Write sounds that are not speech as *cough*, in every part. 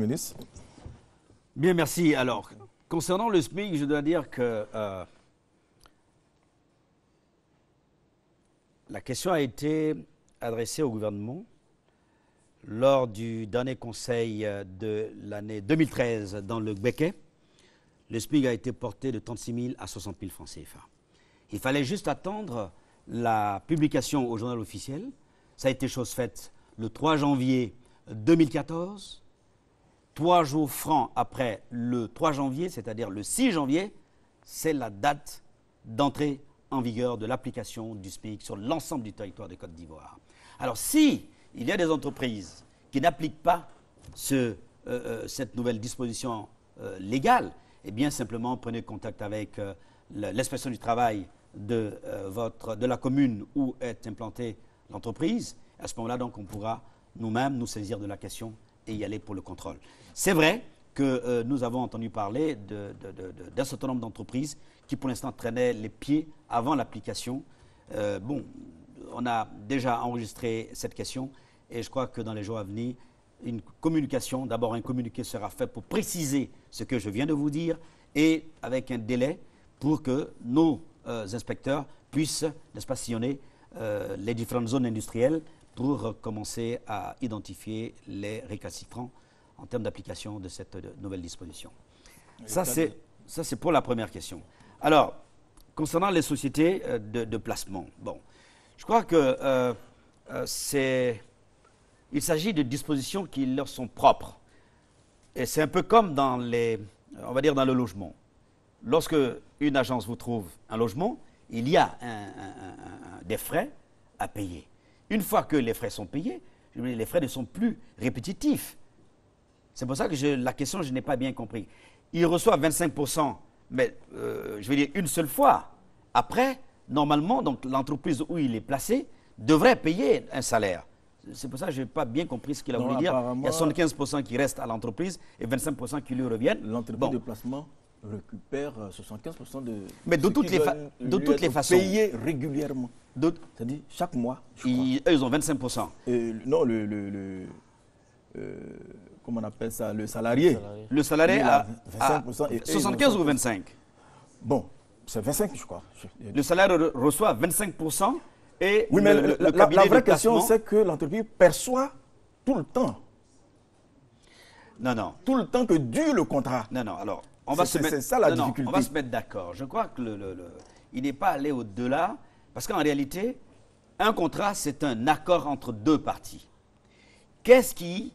Ministre. Bien, merci. Alors, concernant le SMIC, je dois dire que euh, la question a été adressée au gouvernement lors du dernier conseil euh, de l'année 2013 dans le Béquet. Le SMIC a été porté de 36 000 à 60 000 francs CFA. Il fallait juste attendre la publication au journal officiel. Ça a été chose faite le 3 janvier 2014. Trois jours francs après le 3 janvier, c'est-à-dire le 6 janvier, c'est la date d'entrée en vigueur de l'application du SMIC sur l'ensemble du territoire de Côte d'Ivoire. Alors si il y a des entreprises qui n'appliquent pas ce, euh, cette nouvelle disposition euh, légale, eh bien simplement prenez contact avec euh, l'inspection du travail de, de la commune où est implantée l'entreprise. À ce moment-là, donc, on pourra nous-mêmes nous saisir de la question et y aller pour le contrôle. C'est vrai que nous avons entendu parler d'un certain nombre d'entreprises qui, pour l'instant, traînaient les pieds avant l'application. bon, on a déjà enregistré cette question et je crois que dans les jours à venir, une communication, d'abord un communiqué sera fait pour préciser ce que je viens de vous dire et avec un délai pour que nos euh, inspecteurs puissent, n'est-ce pas, sillonner euh, les différentes zones industrielles pour commencer à identifier les récalcitrants en termes d'application de cette nouvelle disposition. Ça, c'est pour la première question. Alors, concernant les sociétés euh, de, de placement, bon, je crois que c'est il s'agit de dispositions qui leur sont propres. Et c'est un peu comme dans les, on va dire dans le logement. Lorsque une agence vous trouve un logement, il y a des frais à payer. Une fois que les frais sont payés, les frais ne sont plus répétitifs. C'est pour ça que la question, je n'ai pas bien compris. Il reçoit 25%, mais euh, je vais dire une seule fois. Après, normalement, donc l'entreprise où il est placé devrait payer un salaire. C'est pour ça que je n'ai pas bien compris ce qu'il a voulu dire. Il y a 75% qui restent à l'entreprise et 25% qui lui reviennent. L'entreprise de placement récupère 75% euh, de. Mais de toutes, les, de toutes les façons. Payé régulièrement. C'est-à-dire chaque mois. ils, eux, ils ont 25%. non, le. le, euh, comment on appelle ça Le salarié. Le salarié a, 25% 75 ou 25 Bon, c'est 25, je crois. Le salarié reçoit 25% oui, mais la, vraie question, c'est que l'entreprise perçoit tout le temps. Non, non. Tout le temps que dure le contrat. Non, non. Alors, on va se mettre. ça la difficulté. on va se mettre d'accord. Je crois que le, il n'est pas allé au-delà, parce qu'en réalité, un contrat, c'est un accord entre deux parties. Qu'est-ce qui,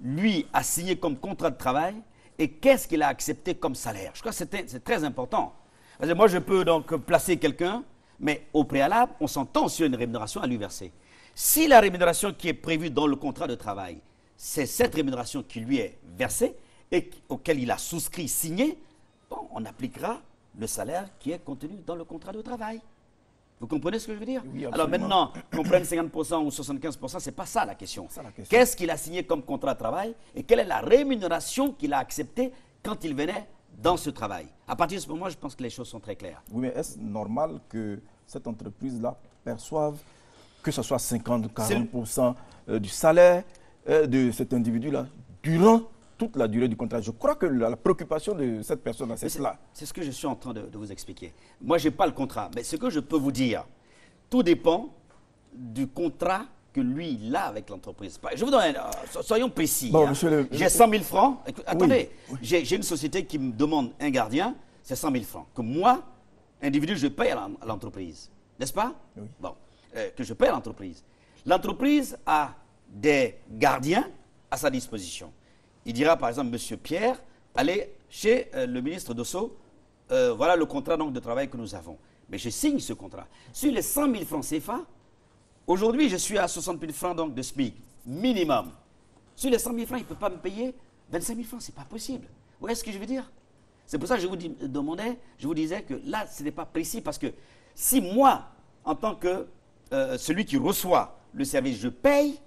lui, a signé comme contrat de travail et qu'est-ce qu'il a accepté comme salaire? Je crois que c'est très important. Moi, je peux donc placer quelqu'un mais au préalable, on s'entend sur une rémunération à lui verser. Si la rémunération qui est prévue dans le contrat de travail, c'est cette rémunération qui lui est versée et auquel il a souscrit, signé, bon, on appliquera le salaire qui est contenu dans le contrat de travail. Vous comprenez ce que je veux dire Alors maintenant, qu'on prenne 50% ou 75%, ce n'est pas ça la question. Qu'est-ce qu'il a signé comme contrat de travail et quelle est la rémunération qu'il a acceptée quand il venait dans ce travail? À partir de ce moment, je pense que les choses sont très claires. Oui, mais est-ce normal que cette entreprise-là perçoive que ce soit 50, 40% euh, du salaire euh, de cet individu-là durant toute la durée du contrat. Je crois que la, préoccupation de cette personne-là, c'est cela. C'est ce que je suis en train de, de vous expliquer. Moi, je n'ai pas le contrat, mais ce que je peux vous dire, tout dépend du contrat que lui, il a avec l'entreprise. Je vous donne, euh, soyons précis. Hein. J'ai 100 000 francs. attendez, j'ai une société qui me demande un gardien, c'est 100 000 francs. Que moi, individu, je paye à l'entreprise. N'est-ce pas? Bon, euh, que je paye à l'entreprise. L'entreprise a des gardiens à sa disposition. Il dira, par exemple, Monsieur Pierre, allez chez euh, le ministre Dosso, voilà le contrat donc, de travail que nous avons. Mais je signe ce contrat. Sur les 100 000 francs CFA, Aujourd'hui, je suis à 60 000 francs donc, de SMIC, minimum. Sur les 100 000 francs, il ne peut pas me payer 25 000 francs, ce n'est pas possible. Vous voyez ce que je veux dire? C'est pour ça que je vous demandais, je vous disais que là, ce n'est pas précis, parce que si moi, en tant que euh, celui qui reçoit le service, je paye,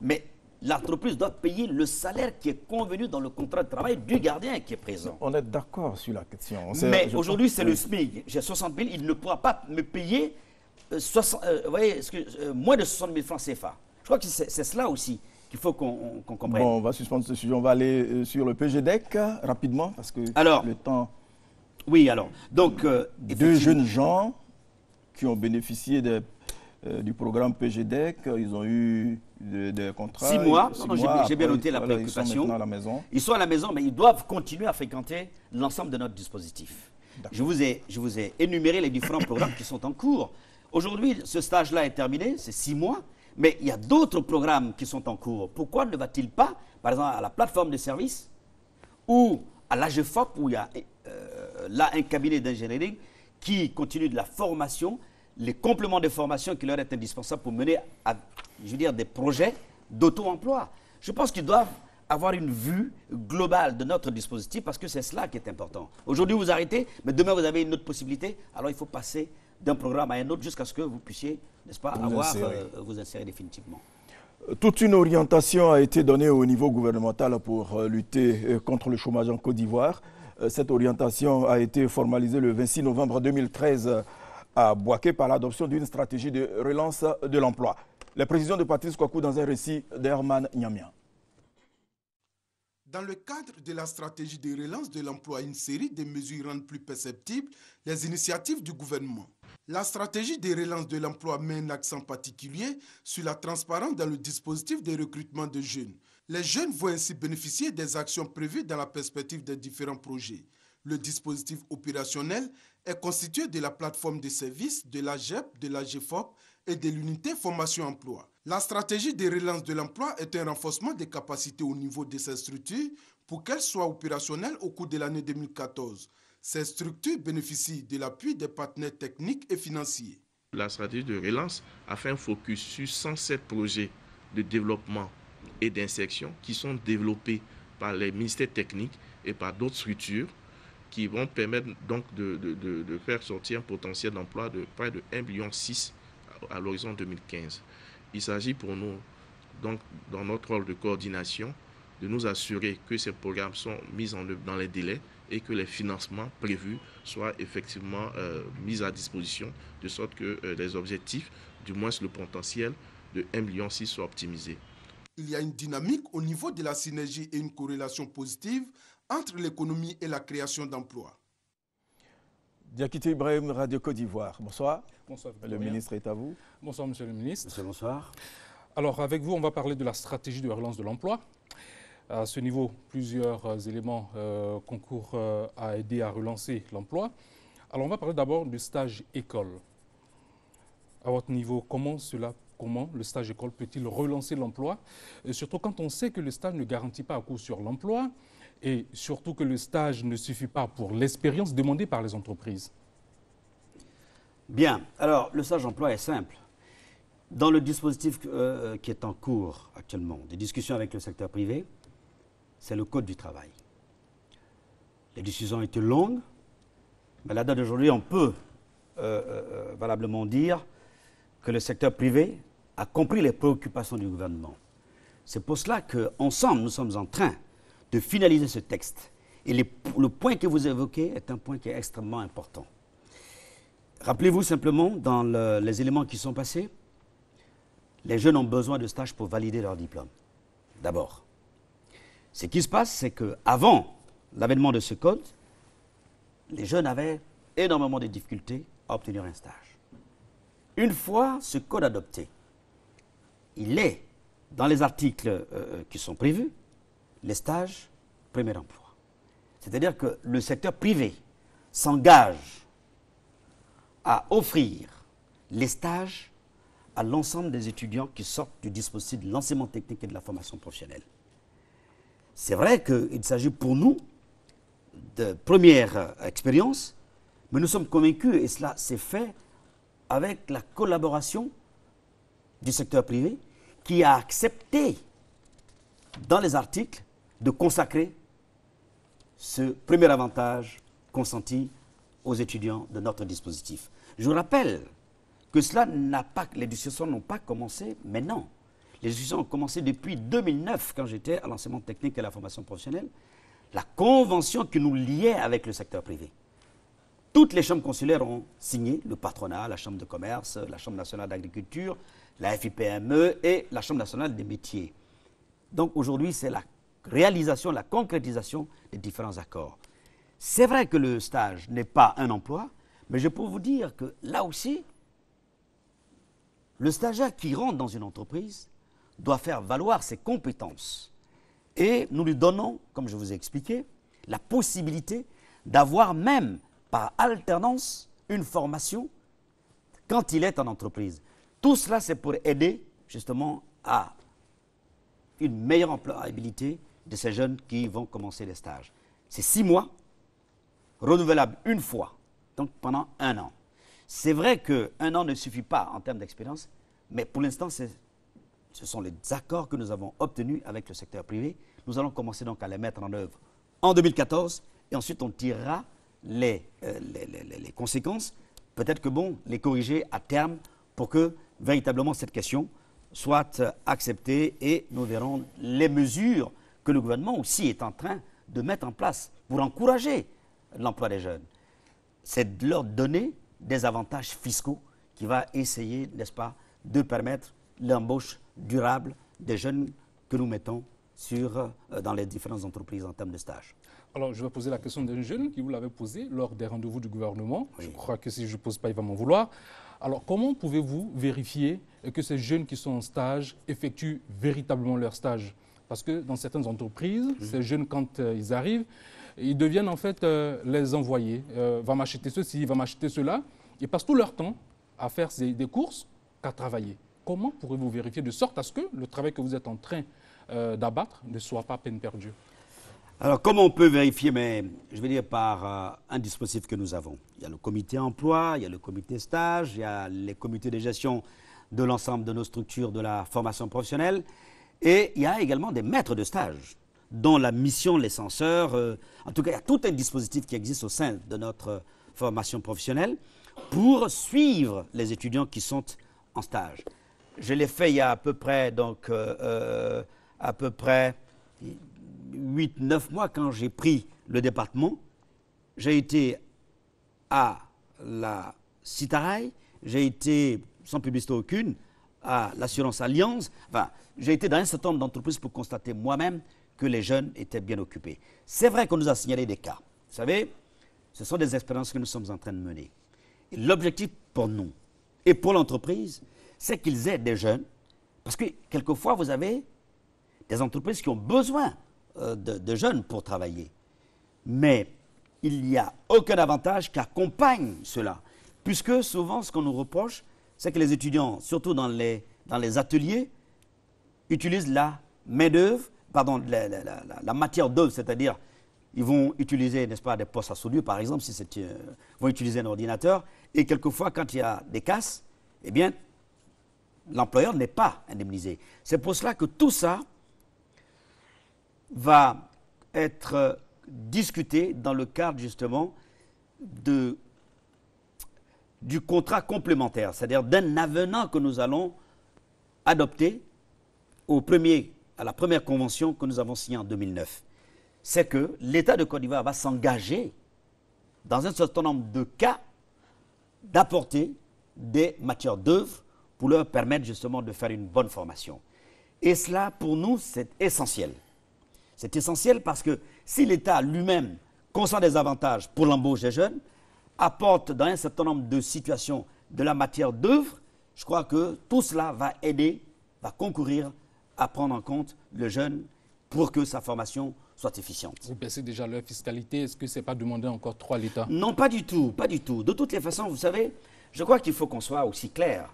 mais l'entreprise doit payer le salaire qui est convenu dans le contrat de travail du gardien qui est présent. On est d'accord sur la question. Mais aujourd'hui, c'est le SMIC. J'ai 60 000, il ne pourra pas me payer 60, euh, euh, voyez, euh, moins de 60 000 francs CFA. Je crois que c'est cela aussi qu'il faut qu'on comprenne. Bon, on va suspendre ce sujet. On va aller sur le PGDEC rapidement parce que le temps. Oui, alors. Donc, deux jeunes gens qui ont bénéficié du programme PGDEC, ils ont eu contrats. Six mois, j'ai bien noté la préoccupation. Ils sont à la maison. Ils sont à la maison, mais ils doivent continuer à fréquenter l'ensemble de notre dispositif. Je vous, ai, je vous ai énuméré les différents programmes qui sont en cours. Aujourd'hui, ce stage-là est terminé, c'est six mois, mais il y a d'autres programmes qui sont en cours. Pourquoi ne va-t-il pas, par exemple, à la plateforme de services ou à l'AGFOP, où il y a euh, là un cabinet d'ingénierie qui continue de la formation, les compléments de formation qui leur est indispensable pour mener à, je veux dire, des projets d'auto-emploi. Je pense qu'ils doivent avoir une vue globale de notre dispositif parce que c'est cela qui est important. Aujourd'hui, vous arrêtez, mais demain, vous avez une autre possibilité. Alors, il faut passer d'un programme à un autre jusqu'à ce que vous puissiez, n'est-ce pas, vous avoir, euh, vous insérer définitivement. Toute une orientation a été donnée au niveau gouvernemental pour euh, lutter euh, contre le chômage en Côte d'Ivoire. Cette orientation a été formalisée le 26 novembre 2013 à Boaké par l'adoption d'une stratégie de relance de l'emploi. Les précisions de Patrice Kwaku dans un récit d'Herman Nyamia. Dans le cadre de la stratégie de relance de l'emploi, une série de mesures rendent plus perceptibles les initiatives du gouvernement. La stratégie de relance de l'emploi met un accent particulier sur la transparence dans le dispositif de recrutement de jeunes. Les jeunes vont ainsi bénéficier des actions prévues dans la perspective des différents projets. Le dispositif opérationnel est constitué de la plateforme de services, de la GEP, de la GFOP et de l'unité formation-emploi. La stratégie de relance de l'emploi est un renforcement des capacités au niveau de ces structures pour qu'elles soient opérationnelles au cours de l'année 2014. Ces structures bénéficient de l'appui des partenaires techniques et financiers. La stratégie de relance a fait un focus sur 107 projets de développement et d'insertion qui sont développés par les ministères techniques et par d'autres structures qui vont permettre donc de, de faire sortir un potentiel d'emploi de près de 1,6 million à l'horizon 2015. Il s'agit pour nous, donc, dans notre rôle de coordination, de nous assurer que ces programmes sont mis en œuvre dans les délais et que les financements prévus soient effectivement euh, mis à disposition, de sorte que euh, les objectifs, du moins le potentiel de 1,6 million soient optimisés. Il y a une dynamique au niveau de la synergie et une corrélation positive entre l'économie et la création d'emplois. Diakité Ibrahim, Radio Côte d'Ivoire. Bonsoir. Bonsoir. Le ministre est à vous. Bonsoir, monsieur le ministre. Monsieur, bonsoir. Alors, avec vous, on va parler de la stratégie de relance de l'emploi. À ce niveau, plusieurs euh, éléments euh, concourent euh, à aider à relancer l'emploi. Alors, on va parler d'abord du stage école. À votre niveau, comment cela comment le stage école peut-il relancer l'emploi, surtout quand on sait que le stage ne garantit pas à coup sur l'emploi, et surtout que le stage ne suffit pas pour l'expérience demandée par les entreprises Bien. Alors, le stage emploi est simple. Dans le dispositif euh, qui est en cours actuellement, des discussions avec le secteur privé, c'est le Code du travail. Les discussions ont été longues, mais à la date d'aujourd'hui, on peut euh, euh, valablement dire que le secteur privé a compris les préoccupations du gouvernement. C'est pour cela qu'ensemble, nous sommes en train de finaliser ce texte. Et le point que vous évoquez est un point qui est extrêmement important. Rappelez-vous simplement, dans les éléments qui sont passés, les jeunes ont besoin de stages pour valider leur diplôme. D'abord. Ce qui se passe, c'est qu'avant l'avènement de ce code, les jeunes avaient énormément de difficultés à obtenir un stage. Une fois ce code adopté, il est dans les articles euh, euh, qui sont prévus, les stages, premier emploi. C'est-à-dire que le secteur privé s'engage à offrir les stages à l'ensemble des étudiants qui sortent du dispositif de l'enseignement technique et de la formation professionnelle. C'est vrai qu'il s'agit pour nous de première expérience, mais nous sommes convaincus, et cela s'est fait avec la collaboration du secteur privé, qui a accepté dans les articles de consacrer ce premier avantage consenti aux étudiants de notre dispositif. Je rappelle que les discussions n'ont pas commencé maintenant. Les discussions ont commencé depuis 2009, quand j'étais à l'enseignement technique et à la formation professionnelle. La convention qui nous liait avec le secteur privé. Toutes les chambres consulaires ont signé, le patronat, la chambre de commerce, la chambre nationale d'agriculture, la FIPME et la chambre nationale des métiers. Donc aujourd'hui, c'est la réalisation, la concrétisation des différents accords. C'est vrai que le stage n'est pas un emploi, mais je peux vous dire que là aussi, le stagiaire qui rentre dans une entreprise doit faire valoir ses compétences. Et nous lui donnons, comme je vous ai expliqué, la possibilité d'avoir même par alternance une formation quand il est en entreprise. Tout cela, c'est pour aider justement à une meilleure employabilité de ces jeunes qui vont commencer les stages. C'est six mois, renouvelable une fois, donc pendant un an. C'est vrai qu'un an ne suffit pas en termes d'expérience, mais pour l'instant, ce sont les accords que nous avons obtenus avec le secteur privé. Nous allons commencer donc à les mettre en œuvre en 2014 et ensuite on tirera les, euh, les, les conséquences. Peut-être que bon, les corriger à terme pour que véritablement cette question soit acceptée et nous verrons les mesures que le gouvernement aussi est en train de mettre en place pour encourager l'emploi des jeunes. C'est de leur donner des avantages fiscaux qui va essayer, n'est-ce pas, de permettre l'embauche durable des jeunes que nous mettons sur, euh, dans les différentes entreprises en termes de stage. Alors, je vais poser la question d'un jeune qui vous l'avait posée lors des rendez-vous du gouvernement. Je crois que si je ne pose pas, il va m'en vouloir. Alors, comment pouvez-vous vérifier que ces jeunes qui sont en stage effectuent véritablement leur stage? Parce que dans certaines entreprises, mhm. ces jeunes, quand euh, ils arrivent, ils deviennent en fait euh, les envoyés. Euh, va m'acheter ceci, va m'acheter cela. Ils passent tout leur temps à faire des courses qu'à travailler. Comment pourrez-vous vérifier de sorte à ce que le travail que vous êtes en train d'abattre ne soit pas peine perdue? Alors, comment on peut vérifier? Mais je vais dire par euh, un dispositif que nous avons. Il y a le comité emploi, il y a le comité stage, il y a les comités de gestion de l'ensemble de nos structures de la formation professionnelle. Et il y a également des maîtres de stage, dont la mission, les censeurs. Euh, en tout cas, il y a tout un dispositif qui existe au sein de notre formation professionnelle pour suivre les étudiants qui sont en stage. Je l'ai fait il y a à peu près, donc, euh, à peu près 8-9 mois, quand j'ai pris le département, j'ai été à la Citarail, j'ai été, sans publicité aucune, à l'assurance Alliance. Enfin, j'ai été dans un certain nombre d'entreprises pour constater moi-même que les jeunes étaient bien occupés. C'est vrai qu'on nous a signalé des cas. Vous savez, ce sont des expériences que nous sommes en train de mener. L'objectif pour nous et pour l'entreprise, c'est qu'ils aient des jeunes, parce que quelquefois, vous avez des entreprises qui ont besoin euh, de, jeunes pour travailler. Mais il n'y a aucun avantage qui accompagne cela. Puisque souvent, ce qu'on nous reproche, c'est que les étudiants, surtout dans les, dans les ateliers, utilisent la main-d'œuvre, pardon, la, matière d'œuvre, c'est-à-dire ils vont utiliser, n'est-ce pas, des postes à soudure, par exemple, si c'est, euh, vont utiliser un ordinateur, et quelquefois, quand il y a des casses, eh bien, l'employeur n'est pas indemnisé. C'est pour cela que tout ça, va être discuté dans le cadre justement de, du contrat complémentaire, c'est-à-dire d'un avenant que nous allons adopter à la première convention que nous avons signée en 2009. C'est que l'État de Côte d'Ivoire va s'engager dans un certain nombre de cas d'apporter des matières d'œuvre pour leur permettre justement de faire une bonne formation. Et cela, pour nous, c'est essentiel. C'est essentiel parce que si l'État lui-même consent des avantages pour l'embauche des jeunes, apporte dans un certain nombre de situations de la matière d'œuvre, je crois que tout cela va aider, va concourir à prendre en compte le jeune pour que sa formation soit efficiente. Vous baissez déjà leur fiscalité, est-ce que ce n'est pas demander encore trop à l'État? Non, pas du tout, pas du tout. De toutes les façons, vous savez, je crois qu'il faut qu'on soit aussi clair.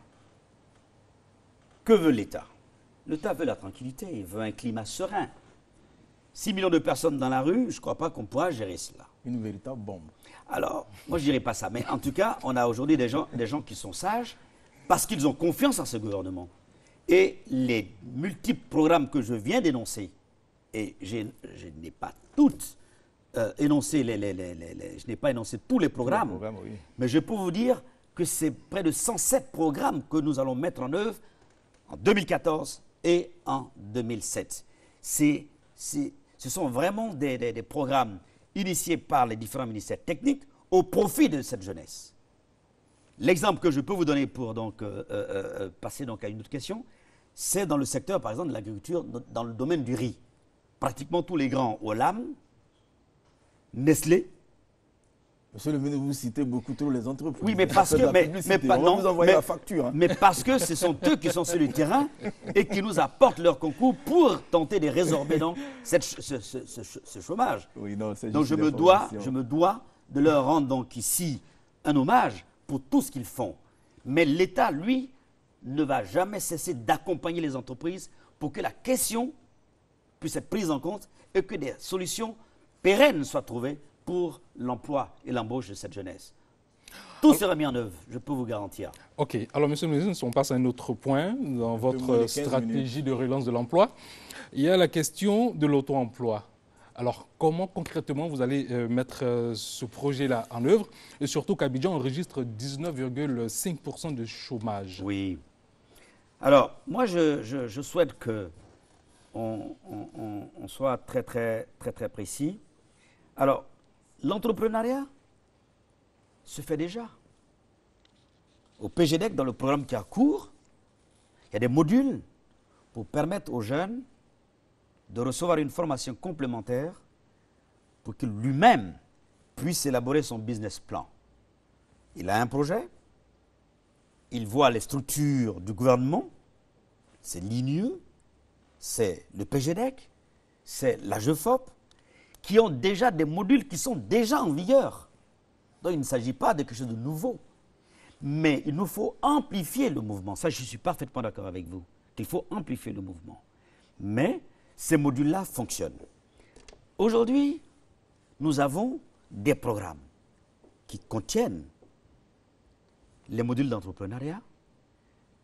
Que veut l'État? L'État veut la tranquillité, il veut un climat serein. 6 millions de personnes dans la rue, je ne crois pas qu'on pourra gérer cela. Une véritable bombe. Alors, moi je ne dirais pas ça. Mais en tout cas, on a aujourd'hui des gens, des gens qui sont sages parce qu'ils ont confiance en ce gouvernement. Et les multiples programmes que je viens d'énoncer, et je n'ai pas toutes euh, énoncé, les, je n'ai pas énoncé tous les programmes, mais je peux vous dire que c'est près de 107 programmes que nous allons mettre en œuvre en 2014 et en 2007. C'est ce sont vraiment des, programmes initiés par les différents ministères techniques au profit de cette jeunesse. L'exemple que je peux vous donner pour euh, euh, euh, passer à une autre question, c'est dans le secteur, par exemple, de l'agriculture, dans le domaine du riz. Pratiquement tous les grands Olam, Nestlé, Monsieur le ministre, vous citez beaucoup trop les entreprises. Oui, mais parce que. Mais, mais, pas, non, vous envoyer la facture. Hein. Mais parce que ce sont eux qui sont sur le terrain et qui nous apportent leur concours pour tenter de résorber donc, cette, ce, ce, ce, chômage. Oui, non, donc je me, dois, je me dois de leur rendre donc ici un hommage pour tout ce qu'ils font. Mais l'État, lui, ne va jamais cesser d'accompagner les entreprises pour que la question puisse être prise en compte et que des solutions pérennes soient trouvées pour l'emploi et l'embauche de cette jeunesse. Tout sera mis en œuvre, je peux vous garantir. OK. Alors, Monsieur le ministre, on passe à un autre point dans votre stratégie de relance de l'emploi. Il y a la question de l'auto-emploi. Alors, comment concrètement vous allez euh, mettre euh, ce projet-là en œuvre? Et surtout qu'Abidjan enregistre 19,5% de chômage. Oui. Alors, moi, je, souhaite que on, on, soit très, très, très, très précis. Alors, L'entrepreneuriat se fait déjà. Au PGDEC, dans le programme qui a cours, il y a des modules pour permettre aux jeunes de recevoir une formation complémentaire pour qu'il lui-même puisse élaborer son business plan. Il a un projet, il voit les structures du gouvernement, c'est l'INUE, c'est le PGDEC, c'est la GEFOP, qui ont déjà des modules qui sont déjà en vigueur. Donc il ne s'agit pas de quelque chose de nouveau. Mais il nous faut amplifier le mouvement. Ça, je suis parfaitement d'accord avec vous. Il faut amplifier le mouvement. Mais ces modules-là fonctionnent. Aujourd'hui, nous avons des programmes qui contiennent les modules d'entrepreneuriat.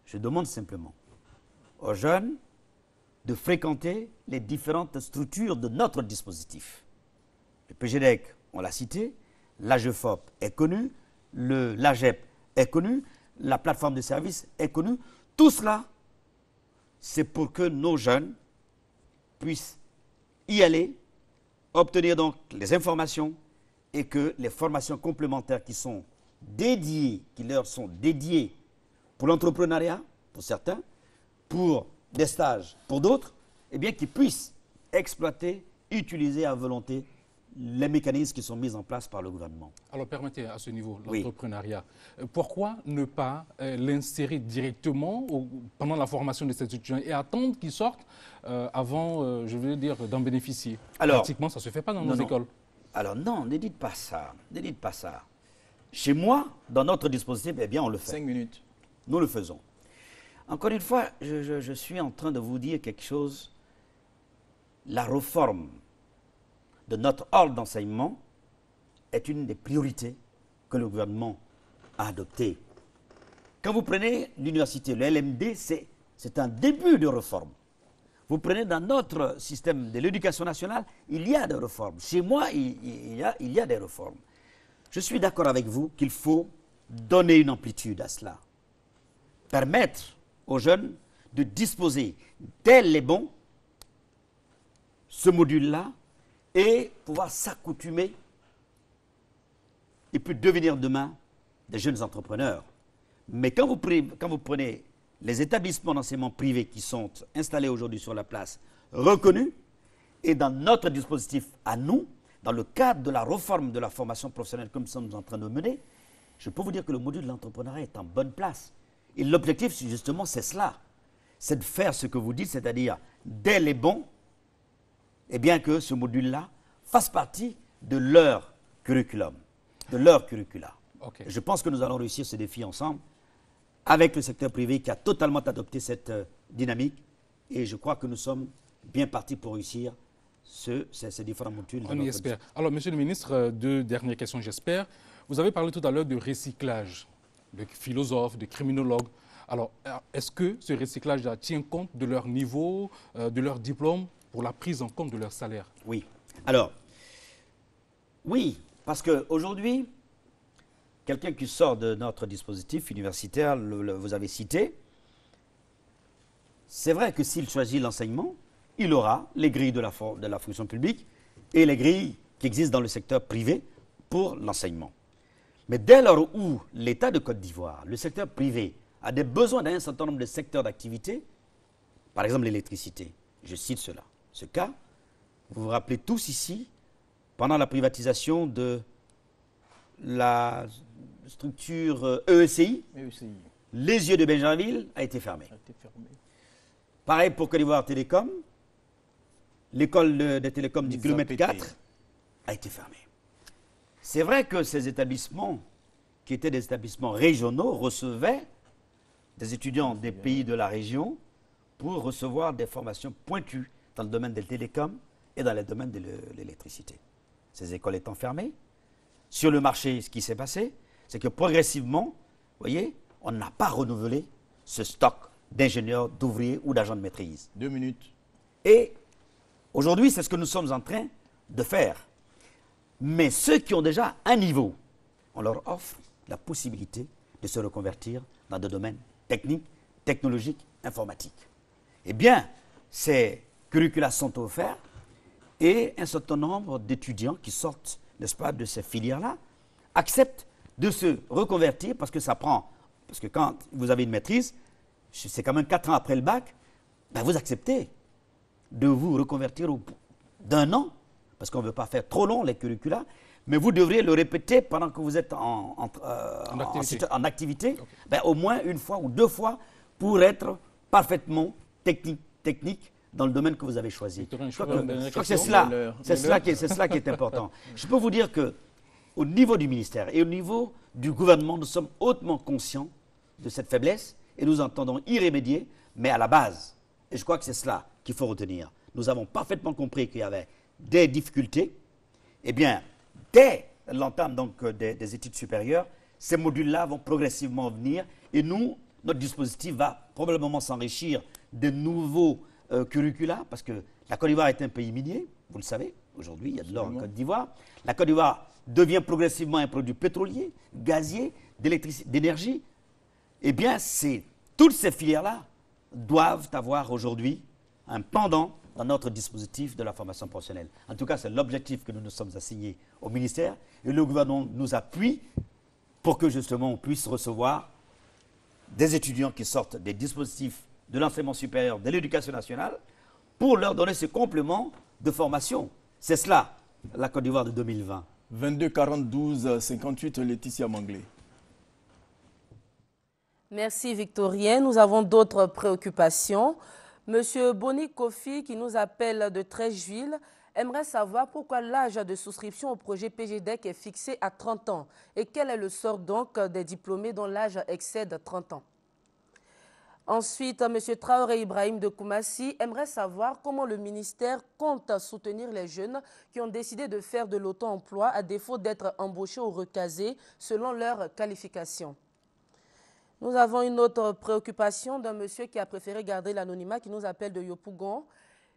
Je demande simplement aux jeunes de fréquenter les différentes structures de notre dispositif. Le PGDEC, on l'a cité, l'AGEFOP est connu, l'AGEP est connu, la plateforme de services est connue. Tout cela, c'est pour que nos jeunes puissent y aller, obtenir donc les informations et que les formations complémentaires qui sont dédiées, qui leur sont dédiées pour l'entrepreneuriat, pour certains, pour des stages, pour d'autres, eh bien qu'ils puissent exploiter, utiliser à volonté les mécanismes qui sont mis en place par le gouvernement. Alors permettez à ce niveau l'entrepreneuriat. Euh, pourquoi ne pas euh, l'insérer directement pendant la formation de ces étudiants et attendre qu'ils sortent euh, avant, je veux dire, d'en bénéficier? Alors, Pratiquement, ça ne se fait pas dans nos écoles. Alors non, ne dites pas ça. Ne dites pas ça. Chez moi, dans notre dispositif, eh bien, on le fait. Cinq minutes. Nous le faisons. Encore une fois, je suis en train de vous dire quelque chose. La réforme de notre ordre d'enseignement est une des priorités que le gouvernement a adoptées. Quand vous prenez l'université, le LMD, c'est un début de réforme. Vous prenez dans notre système de l'éducation nationale, il y a des réformes. Chez moi, il, y, a, il y a des réformes. Je suis d'accord avec vous qu'il faut donner une amplitude à cela. Permettre aux jeunes de disposer, tel les bons, ce module-là et pouvoir s'accoutumer et puis devenir demain des jeunes entrepreneurs. Mais quand vous, prenez les établissements d'enseignement privés qui sont installés aujourd'hui sur la place, reconnus, et dans notre dispositif à nous, dans le cadre de la réforme de la formation professionnelle que nous sommes en train de mener, je peux vous dire que le module de l'entrepreneuriat est en bonne place. Et l'objectif, justement, c'est cela. C'est de faire ce que vous dites, c'est-à-dire, dès les bons, et bien que ce module-là fasse partie de leur curriculum, de leur curricula. Je pense que nous allons réussir ce défi ensemble avec le secteur privé qui a totalement adopté cette euh, dynamique et je crois que nous sommes bien partis pour réussir ce, ces, différents modules. On y espère. Alors, Monsieur le ministre, euh, deux dernières questions, j'espère. Vous avez parlé tout à l'heure de recyclage, de philosophes, de criminologues. Alors, euh, est-ce que ce recyclage tient compte de leur niveau, de leur diplôme? Pour la prise en compte de leur salaire Oui. Alors, oui, parce qu'aujourd'hui, quelqu'un qui sort de notre dispositif universitaire, vous avez cité, c'est vrai que s'il choisit l'enseignement, il aura les grilles de la, de la fonction publique et les grilles qui existent dans le secteur privé pour l'enseignement. Mais dès lors où l'État de Côte d'Ivoire, le secteur privé, a des besoins d'un certain nombre de secteurs d'activité, Par exemple, l'électricité. Je cite cela. Ce cas, vous vous rappelez tous ici, pendant la privatisation de la structure EECI, Mais aussi, les yeux de Benjaminville a été fermé. ça a été fermé. Pareil pour Côte d'Ivoire Télécom. L'école de- des télécoms du Ils ont kilomètre pété. 4 a été fermée. C'est vrai que ces établissements, qui étaient des établissements régionaux, recevaient des étudiants des pays de la région pour recevoir des formations pointues dans le domaine des télécoms et dans le domaine de l'é- l'électricité. Ces écoles étant fermées, sur le marché, ce qui s'est passé, c'est que progressivement, vous voyez, on n'a pas renouvelé ce stock d'ingénieurs, d'ouvriers ou d'agents de maîtrise. Deux minutes. Et aujourd'hui, c'est ce que nous sommes en train de faire. Mais ceux qui ont déjà un niveau, on leur offre la possibilité de se reconvertir dans des domaines techniques, technologiques, informatiques. Eh bien, ces curricula sont offerts et un certain nombre d'étudiants qui sortent, n'est-ce pas, de ces filières-là, acceptent de se reconvertir parce que ça prend, parce que quand vous avez une maîtrise, c'est quand même quatre ans après le bac, ben vous acceptez de vous reconvertir au bout d'un an, parce qu'on ne veut pas faire trop long les curricula, mais vous devriez le répéter pendant que vous êtes en, en, euh, En activité. situa- en activité, ben, au moins une fois ou deux fois pour être parfaitement technique, technique dans le domaine que vous avez choisi. Je crois que, une dernière je crois que c'est cela, c'est cela, qui est- c'est cela qui est important. *laughs* Je peux vous dire que au niveau du ministère et au niveau du gouvernement, nous sommes hautement conscients de cette faiblesse et nous entendons y remédier, mais à la base, et je crois que c'est cela qu'il faut retenir, nous avons parfaitement compris qu'il y avait des difficultés, eh bien, dès l'entame donc euh, des, des études supérieures, ces modules-là vont progressivement venir et nous, notre dispositif va probablement s'enrichir de nouveaux euh, curricula parce que la Côte d'Ivoire est un pays minier, vous le savez, aujourd'hui il y a de l'or en Côte d'Ivoire. La Côte d'Ivoire devient progressivement un produit pétrolier, gazier, d'électricité, d'énergie. Eh bien, toutes ces filières-là doivent avoir aujourd'hui un pendant dans notre dispositif de la formation professionnelle. En tout cas, c'est l'objectif que nous nous sommes assignés au ministère et le gouvernement nous appuie pour que justement on puisse recevoir des étudiants qui sortent des dispositifs de l'enseignement supérieur, de l'éducation nationale, pour leur donner ce complément de formation. C'est cela, la Côte d'Ivoire de 2020. 22 42 58 Laetitia Manglé. Merci Victorien. Nous avons d'autres préoccupations. Monsieur Boni Kofi, qui nous appelle de Trècheville, aimerait savoir pourquoi l'âge de souscription au projet PGDEC est fixé à 30 ans et quel est le sort donc des diplômés dont l'âge excède 30 ans? Ensuite, M. Traoré Ibrahim de Koumassi aimerait savoir comment le ministère compte soutenir les jeunes qui ont décidé de faire de l'auto-emploi à défaut d'être embauchés ou recasés selon leur qualification. Nous avons une autre préoccupation d'un monsieur qui a préféré garder l'anonymat, qui nous appelle de Yopougon.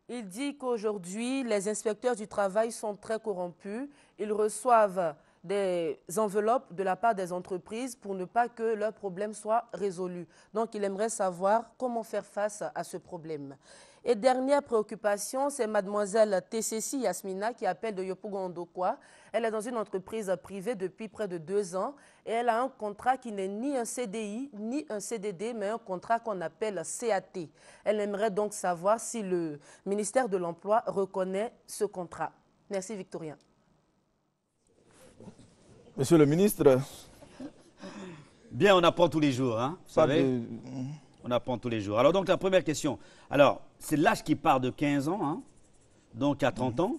Il dit qu'aujourd'hui, les inspecteurs du travail sont très corrompus. Ils reçoivent des enveloppes de la part des entreprises pour ne pas que leurs problèmes soient résolus. Donc, il aimerait savoir comment faire face à ce problème. Et dernière préoccupation, c'est mademoiselle TCC Yasmina qui appelle de Yopougon-Ndokwa. Elle est dans une entreprise privée depuis près de deux ans et elle a un contrat qui n'est ni un CDI ni un CDD, mais un contrat qu'on appelle CAT. Elle aimerait donc savoir si le ministère de l'Emploi reconnaît ce contrat. Merci Victorien. Monsieur le ministre, Bien, on apprend tous les jours, hein, vous savez. de- On apprend tous les jours. Alors donc la première question. Alors c'est l'âge qui part de 15 ans, hein, donc à 30 ans.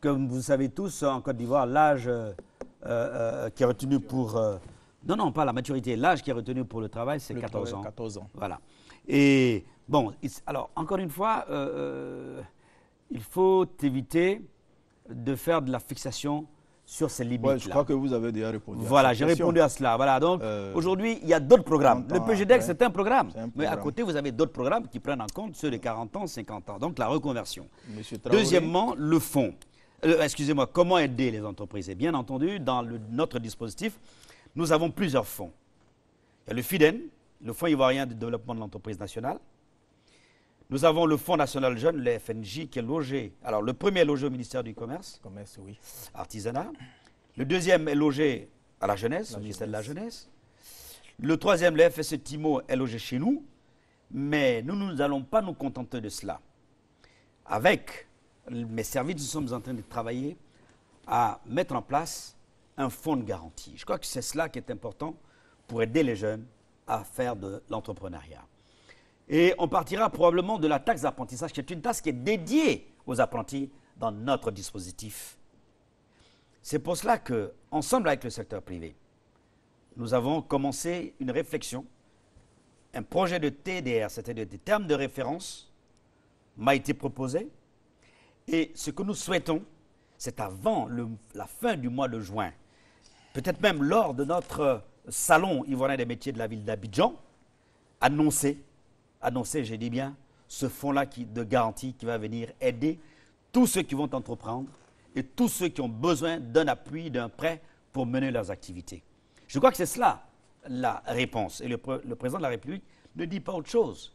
Comme vous savez tous, en Côte d'Ivoire, l'âge euh, euh, qui est retenu pour... euh, non, non, pas la maturité. L'âge qui est retenu pour le travail, c'est le 14 travail, ans. 14 ans. Voilà. Et bon, alors encore une fois, euh, euh, il faut éviter de faire de la fixation sur ces limites-là. Ouais, je crois que vous avez déjà répondu. Voilà, j'ai répondu à cela. Voilà, donc Euh, aujourd'hui, il y a d'autres programmes. 30 Le PGDEC, c'est un programme. Mais à côté, vous avez d'autres programmes qui prennent en compte ceux de 40 ans, 50 ans. Donc la reconversion. Deuxièmement, le fonds. Euh, Excusez-moi, comment aider les entreprises? Et bien entendu, dans le- notre dispositif, nous avons plusieurs fonds. Il y a le FIDEN, le Fonds ivoirien de développement de l'entreprise nationale. Nous avons le Fonds national jeune, le FNJ, qui est logé. Alors, le premier est logé au ministère du Commerce Commerce, oui. artisanat. Le deuxième est logé à la jeunesse, au ministère de la jeunesse. Le troisième, le FSE Timo, est logé chez nous. Mais nous ne nous allons pas nous contenter de cela. Avec mes services, nous sommes en train de travailler à mettre en place un fonds de garantie. Je crois que c'est cela qui est important pour aider les jeunes à faire de l'entrepreneuriat. Et on partira probablement de la taxe d'apprentissage, qui est une taxe qui est dédiée aux apprentis dans notre dispositif. C'est pour cela que, ensemble avec le secteur privé, nous avons commencé une réflexion, un projet de TDR, c'est-à-dire des termes de référence, m'a été proposé. Et ce que nous souhaitons, c'est avant la fin du mois de juin, peut-être même lors de notre salon ivoirien des métiers de la ville d'Abidjan, annoncer, annoncer, j'ai dit bien, ce fonds-là de garantie qui va venir aider tous ceux qui vont entreprendre et tous ceux qui ont besoin d'un appui, d'un prêt pour mener leurs activités. Je crois que c'est cela la réponse. Et le, président de la République ne dit pas autre chose.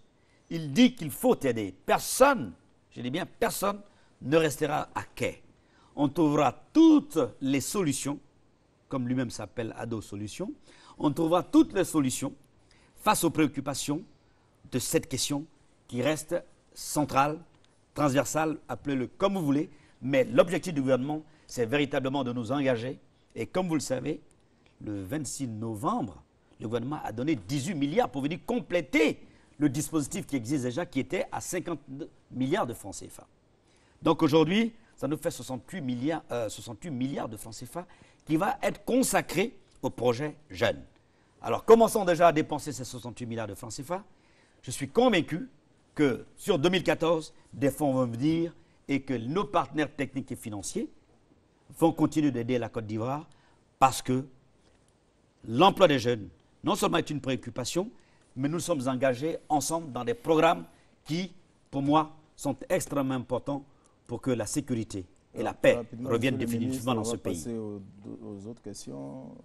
Il dit qu'il faut aider. Personne, je dis bien personne, ne restera à quai. On trouvera toutes les solutions, comme lui-même s'appelle Ado Solutions, on trouvera toutes les solutions face aux préoccupations de cette question qui reste centrale, transversale, appelez-le comme vous voulez, mais l'objectif du gouvernement, c'est véritablement de nous engager. Et comme vous le savez, le 26 novembre, le gouvernement a donné 18 milliards pour venir compléter le dispositif qui existe déjà, qui était à 50 milliards de francs CFA. Donc aujourd'hui, ça nous fait 68 milliards, 68 euh, milliards de francs CFA qui va être consacré au projet jeune. Alors commençons déjà à dépenser ces 68 milliards de francs CFA. Je suis convaincu que sur 2014, des fonds vont venir et que nos partenaires techniques et financiers vont continuer d'aider la Côte d'Ivoire parce que l'emploi des jeunes, non seulement est une préoccupation, mais nous sommes engagés ensemble dans des programmes qui, pour moi, sont extrêmement importants pour que la sécurité et la paix reviennent définitivement dans ce pays. Aux, aux autres questions.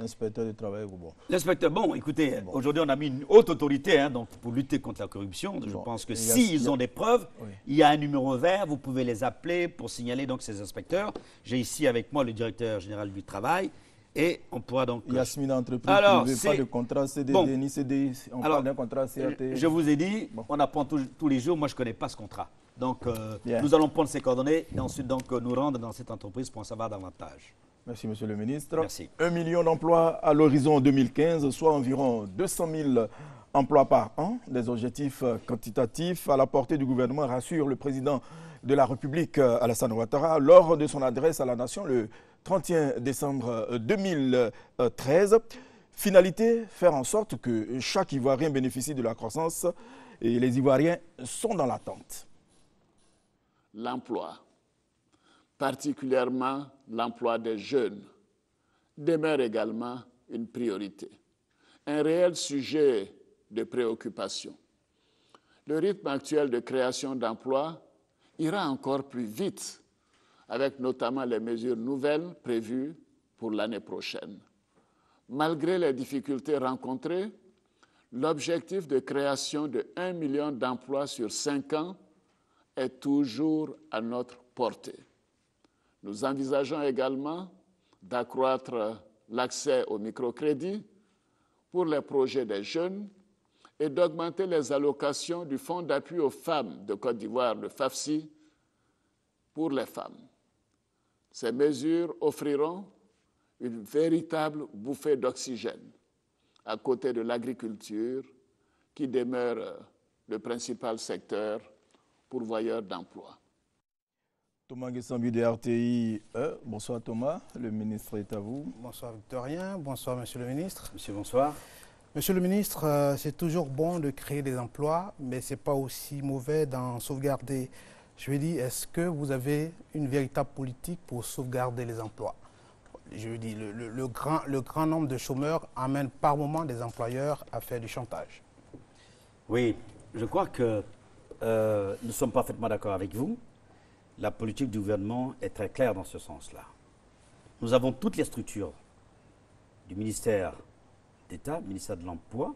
Inspecteur du travail, bon. L'inspecteur, bon, écoutez, aujourd'hui on a mis une haute autorité hein, donc, pour lutter contre la corruption. Je pense que s'ils ont des preuves, il y a un numéro vert, vous pouvez les appeler pour signaler donc ces inspecteurs. J'ai ici avec moi le directeur général du travail. Et on pourra donc. Yasmina, entreprise alors, pas de contrat CDD ni CDI. On parle d'un contrat CAT. Je vous ai dit, on apprend tous les jours. Moi, je ne connais pas ce contrat. Donc, euh, nous allons prendre ces coordonnées et ensuite donc, nous rendre dans cette entreprise pour en savoir davantage. Merci, Monsieur le Ministre. Merci. Un million d'emplois à l'horizon 2015, soit environ 200 000 emplois par an. Des objectifs quantitatifs à la portée du gouvernement, rassure le président de la République, Alassane Ouattara, lors de son adresse à la nation le 31 décembre 2013. Finalité, faire en sorte que chaque Ivoirien bénéficie de la croissance et les Ivoiriens sont dans l'attente. L'emploi, particulièrement l'emploi des jeunes, demeure également une priorité, un réel sujet de préoccupation. Le rythme actuel de création d'emplois ira encore plus vite, avec notamment les mesures nouvelles prévues pour l'année prochaine. Malgré les difficultés rencontrées, l'objectif de création de 1 million d'emplois sur 5 ans est toujours à notre portée. Nous envisageons également d'accroître l'accès au microcrédit pour les projets des jeunes et d'augmenter les allocations du Fonds d'appui aux femmes de Côte d'Ivoire, le FAFSI, pour les femmes. Ces mesures offriront une véritable bouffée d'oxygène à côté de l'agriculture qui demeure le principal secteur pourvoyeur d'emplois. Thomas Guessambi de RTI. E. bonsoir Thomas, le ministre est à vous. Bonsoir Victorien, bonsoir Monsieur le ministre. Monsieur, bonsoir. Monsieur le ministre, euh, c'est toujours bon de créer des emplois, mais ce n'est pas aussi mauvais d'en sauvegarder. Je veux dire, est-ce que vous avez une véritable politique pour sauvegarder les emplois? Je veux dire, le, grand, le grand nombre de chômeurs amène par moment des employeurs à faire du chantage. Oui, je crois que euh, nous sommes parfaitement d'accord avec vous la politique du gouvernement est très claire dans ce sens-là. Nous avons toutes les structures du ministère d'État, ministère de l'Emploi,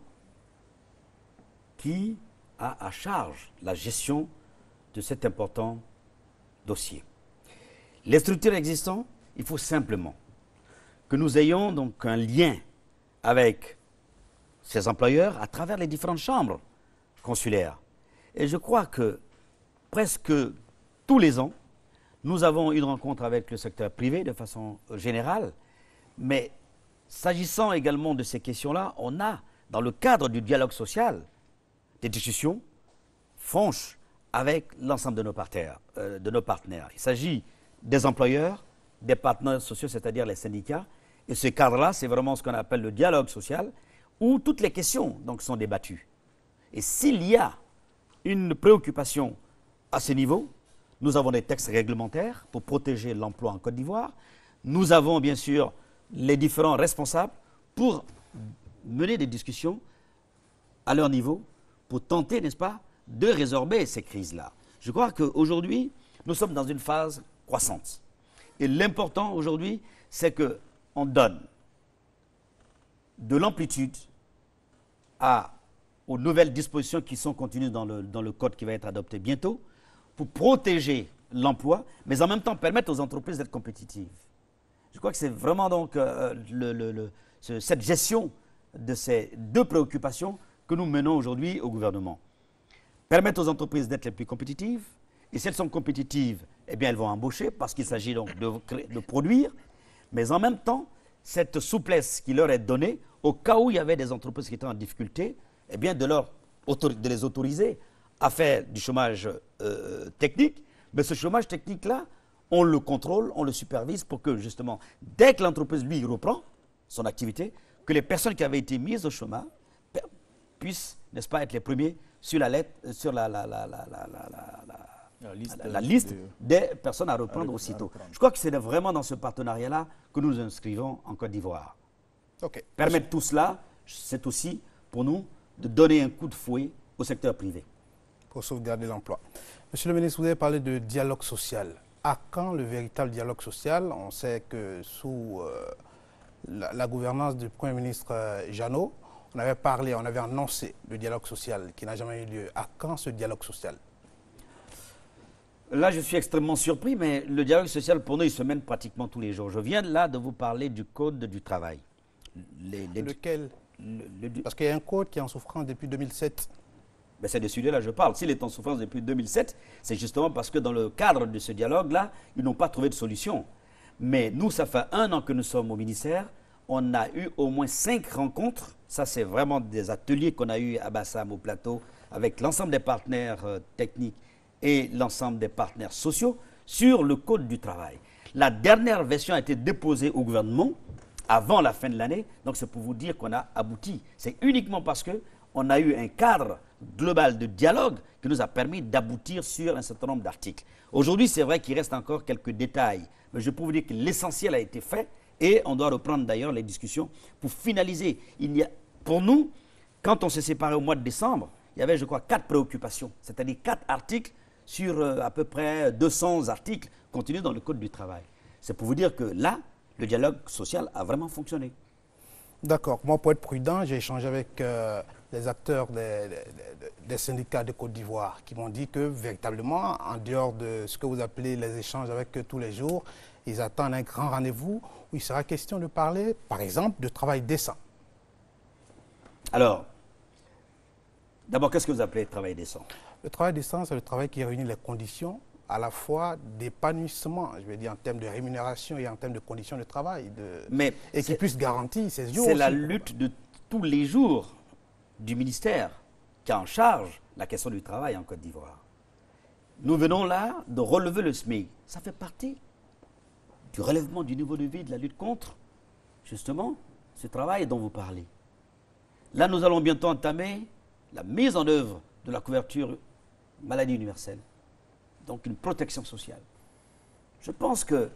qui a à charge la gestion de cet important dossier. Les structures existantes, il faut simplement que nous ayons donc un lien avec ces employeurs à travers les différentes chambres consulaire. Et je crois que presque tous les ans, nous avons une rencontre avec le secteur privé de façon générale, mais s'agissant également de ces questions-là, on a, dans le cadre du dialogue social, des discussions franches avec l'ensemble de, nos partenaires, euh, de nos partenaires. Il s'agit des employeurs, des partenaires sociaux, c'est-à-dire les syndicats. Et ce cadre-là, c'est vraiment ce qu'on appelle le dialogue social, où toutes les questions donc, sont débattues. Et s'il y a une préoccupation à ce niveau, nous avons des textes réglementaires pour protéger l'emploi en Côte d'Ivoire. Nous avons bien sûr les différents responsables pour mener des discussions à leur niveau pour tenter, n'est-ce pas, de résorber ces crises-là. Je crois qu'aujourd'hui, nous sommes dans une phase croissante. Et l'important aujourd'hui, c'est qu'on donne de l'amplitude aux nouvelles dispositions qui sont contenues dans le, dans le code qui va être adopté bientôt protéger l'emploi, mais en même temps permettre aux entreprises d'être compétitives. Je crois que c'est vraiment donc euh, cette gestion de ces deux préoccupations que nous menons aujourd'hui au gouvernement permettre aux entreprises d'être les plus compétitives. Et si elles sont compétitives, eh bien, elles vont embaucher parce qu'il s'agit donc de, de, produire. Mais en même temps, cette souplesse qui leur est donnée, au cas où il y avait des entreprises qui étaient en difficulté, eh bien, de, leur, de les autoriser à faire du chômage euh, technique. Mais ce chômage technique-là, on le contrôle, on le supervise pour que, justement, dès que l'entreprise, lui, reprend son activité, que les personnes qui avaient été mises au chômage puissent, n'est-ce pas, être les premiers sur la, lettre, euh, sur la, la, la, la liste, des personnes à reprendre aussitôt. Je crois que c'est vraiment dans ce partenariat-là que nous nous inscrivons en Côte d'Ivoire. Permettre tout cela, c'est aussi pour nous de donner un coup de fouet au secteur privé. Pour sauvegarder l'emploi. Monsieur le ministre, vous avez parlé de dialogue social. À quand le véritable dialogue social? On sait que sous euh, la, gouvernance du Premier ministre euh, Jeannot, on avait parlé, on avait annoncé le dialogue social qui n'a jamais eu lieu. À quand ce dialogue social? Là, je suis extrêmement surpris, mais le dialogue social, pour nous, il se mène pratiquement tous les jours. Je viens là de vous parler du Code du travail. Lequel? Parce qu'il y a un code qui est en souffrance depuis 2007. C'est de celui-là que je parle. S'il est en souffrance depuis 2007, c'est justement parce que dans le cadre de ce dialogue-là, ils n'ont pas trouvé de solution. Mais nous, ça fait un an que nous sommes au ministère. On a eu au moins cinq rencontres ça, c'est vraiment des ateliers qu'on a eus à Bassam, au plateau, avec l'ensemble des partenaires euh, techniques et l'ensemble des partenaires sociaux sur le Code du travail. La dernière version a été déposée au gouvernement avant la fin de l'année, donc c'est pour vous dire qu'on a abouti. C'est uniquement parce qu'on a eu un cadre global de dialogue qui nous a permis d'aboutir sur un certain nombre d'articles. Aujourd'hui, c'est vrai qu'il reste encore quelques détails, mais je peux vous dire que l'essentiel a été fait et on doit reprendre d'ailleurs les discussions pour finaliser. Il y a pour nous, quand on s'est séparé au mois de décembre, il y avait, je crois, quatre préoccupations, c'est-à-dire quatre articles sur euh, à peu près 200 articles contenus dans le Code du travail. C'est pour vous dire que là, le dialogue social a vraiment fonctionné. D'accord. Moi, pour être prudent, j'ai échangé avec euh, les acteurs des, syndicats de Côte d'Ivoire qui m'ont dit que véritablement, en dehors de ce que vous appelez les échanges avec eux tous les jours, ils attendent un grand rendez-vous où il sera question de parler, par exemple, de travail décent. Alors, d'abord, qu'est-ce que vous appelez travail décent? Le travail décent, c'est le travail qui réunit les conditions à la fois d'épanouissement, je veux dire en termes de rémunération et en termes de conditions de travail, Mais et qui puisse garantir ces jours. C'est la lutte de tous les jours du ministère qui a en charge la question du travail en Côte d'Ivoire. Nous venons là de relever le SMIC. Ça fait partie du relèvement du niveau de vie, de la lutte contre, justement, ce travail dont vous parlez. Là, nous allons bientôt entamer la mise en œuvre de la couverture maladie universelle, donc une protection sociale. Je pense que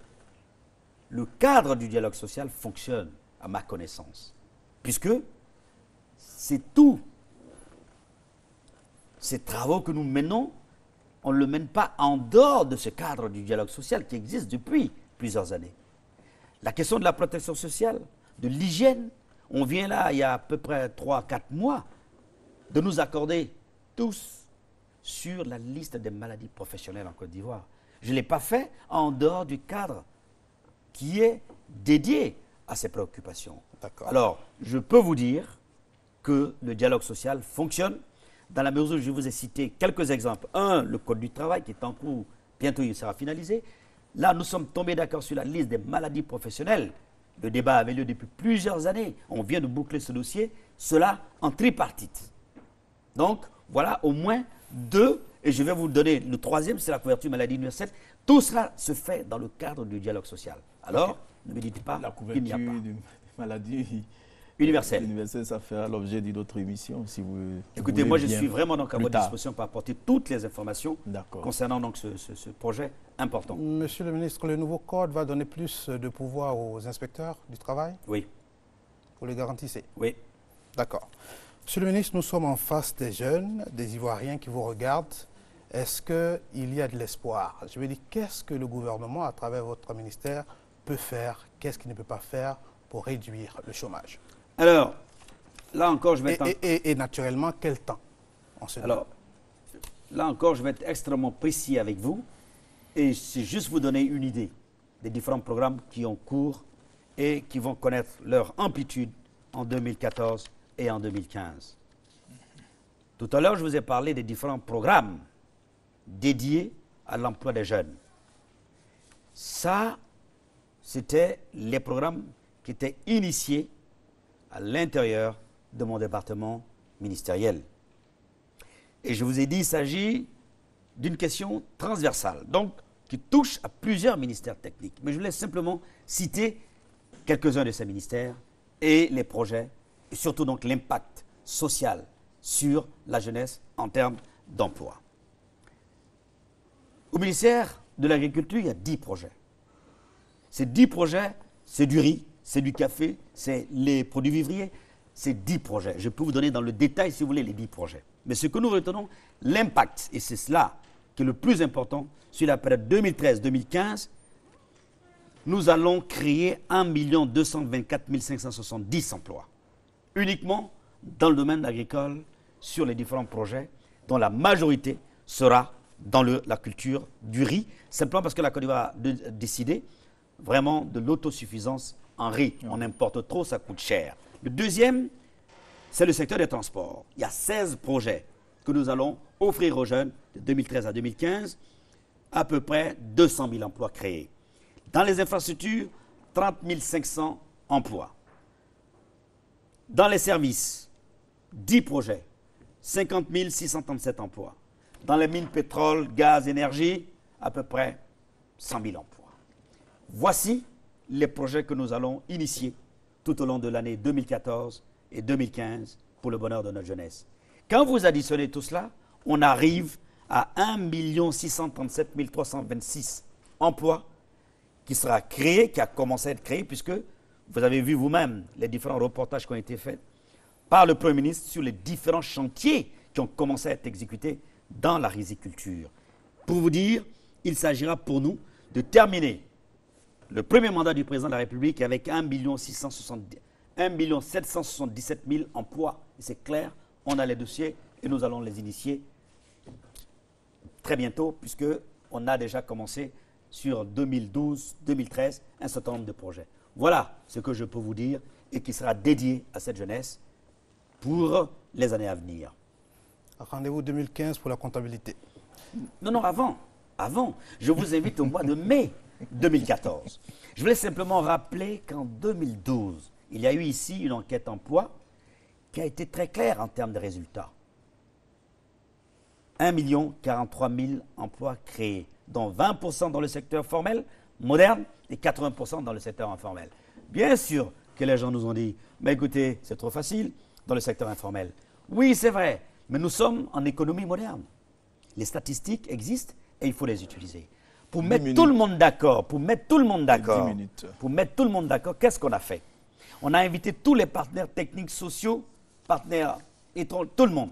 le cadre du dialogue social fonctionne, à ma connaissance, puisque c'est tout. Ces travaux que nous menons, on ne le mène pas en dehors de ce cadre du dialogue social qui existe depuis plusieurs années. La question de la protection sociale, de l'hygiène, on vient là, il y a à peu près 3-4 mois, de nous accorder tous sur la liste des maladies professionnelles en Côte d'Ivoire. Je ne l'ai pas fait en dehors du cadre qui est dédié à ces préoccupations. Alors, je peux vous dire que le dialogue social fonctionne. dans la mesure où je vous ai cité quelques exemples. Un, le Code du travail qui est en cours, bientôt il sera finalisé. Là, nous sommes tombés d'accord sur la liste des maladies professionnelles. Le débat avait lieu depuis plusieurs années. On vient de boucler ce dossier, cela en tripartite. Donc, voilà au moins deux, et je vais vous donner le troisième, c'est la couverture maladie universelle. Tout cela se fait dans le cadre du dialogue social. Alors, ne me dites pas qu'il n'y a pas. La couverture maladie universelle. Universelle, ça fera l'objet d'une autre émission, si vous. Écoutez, moi, je suis vraiment donc à votre disposition pour apporter toutes les informations concernant donc ce, ce, projet important. Monsieur le ministre, le nouveau code va donner plus de pouvoir aux inspecteurs du travail? Oui. Vous le garantissez Oui. D'accord. Monsieur le ministre, nous sommes en face des jeunes, des Ivoiriens qui vous regardent. Est-ce qu'il y a de l'espoir? Je veux dire, qu'est-ce que le gouvernement, à travers votre ministère, peut faire? Qu'est-ce qu'il ne peut pas faire pour réduire le chômage? Alors, là encore, je vais être... Et, naturellement, quel temps Alors, là encore, je vais être extrêmement précis avec vous. Et c'est juste vous donner une idée des différents programmes qui ont cours et qui vont connaître leur amplitude en 2014 et en 2015. Tout à l'heure, je vous ai parlé des différents programmes dédiés à l'emploi des jeunes. Ça, c'était les programmes qui étaient initiés à l'intérieur de mon département ministériel. Et je vous ai dit, il s'agit d'une question transversale, donc qui touche à plusieurs ministères techniques. Mais je voulais simplement citer quelques-uns de ces ministères et les projets, et surtout donc l'impact social sur la jeunesse en termes d'emploi. Au ministère de l'Agriculture, il y a 10 projets. Ces 10 projets, c'est du riz, c'est du café, c'est les produits vivriers. C'est 10 projets. Je peux vous donner dans le détail, si vous voulez, les 10 projets. Mais ce que nous retenons, l'impact, et c'est cela qui est le plus important, sur la période 2013-2015, nous allons créer 1 224 570 emplois, uniquement dans le domaine agricole, sur les différents projets, dont la majorité sera dans la culture du riz, simplement parce que la Côte d'Ivoire a décidé vraiment de l'autosuffisance en riz. On importe trop, ça coûte cher. Le deuxième, c'est le secteur des transports. Il y a 16 projets que nous allons offrir aux jeunes de 2013 à 2015, à peu près 200 000 emplois créés. Dans les infrastructures, 30 500 emplois. Dans les services, 10 projets, 50 637 emplois. Dans les mines pétrole, gaz, énergie, à peu près 100 000 emplois. Voici les projets que nous allons initier tout au long de l'année 2014 et 2015 pour le bonheur de notre jeunesse. Quand vous additionnez tout cela, on arrive à 1 637 326 emplois qui sera créé, qui a commencé à être créé, puisque vous avez vu vous-même les différents reportages qui ont été faits par le Premier ministre sur les différents chantiers qui ont commencé à être exécutés dans la riziculture. Pour vous dire, il s'agira pour nous de terminer le premier mandat du président de la République avec 1 777 000 emplois. C'est clair, on a les dossiers et nous allons les initier très bientôt, puisqu'on a déjà commencé sur 2012-2013 un certain nombre de projets. Voilà ce que je peux vous dire et qui sera dédié à cette jeunesse pour les années à venir. Rendez-vous 2015 pour la comptabilité. Non, non, avant. Avant. Je vous invite au mois de mai 2014. Je voulais simplement rappeler qu'en 2012, il y a eu ici une enquête emploi qui a été très claire en termes de résultats. 1 43 000 emplois créés, dont 20% dans le secteur formel, moderne, et 80% dans le secteur informel. Bien sûr que les gens nous ont dit, mais écoutez, c'est trop facile dans le secteur informel. Oui, c'est vrai, mais nous sommes en économie moderne. Les statistiques existent et il faut les utiliser. Pour mettre tout le monde d'accord, pour mettre tout le monde d'accord, pour mettre tout le monde d'accord, qu'est-ce qu'on a fait? On a invité tous les partenaires techniques sociaux, partenaires et tout le monde.